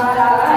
Parará.